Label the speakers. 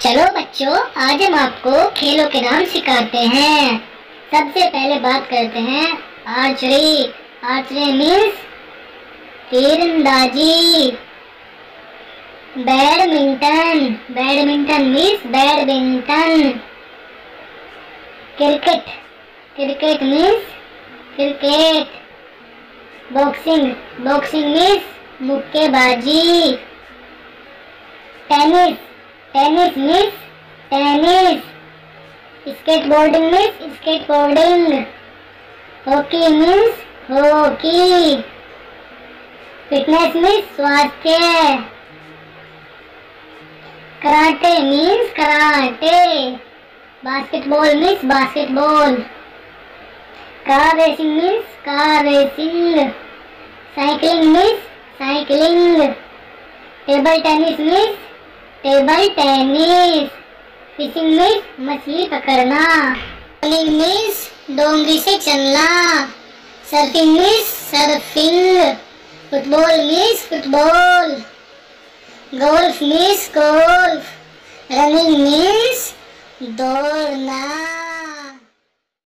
Speaker 1: चलो बच्चों, आज हम आपको खेलों के नाम सिखाते हैं। सबसे पहले बात करते हैं आर्चरी आर्चरी मीन्स तीरंदाजी। Badminton. Badminton means badminton. Cricket. Cricket means cricket. Boxing. Boxing means मुक्केबाजी। Tennis. Tennis, miss. Tennis. Skateboarding means skateboarding. Hockey means hockey. Fitness means स्वास्थ्य। Karate means karate. Basketball means basketball. Car racing means car racing. Cycling means cycling. Table tennis means table tennis fishing में मछली पकड़ना running means डोंगी से चलना surfing means surfing football means football golf means golf running means दौड़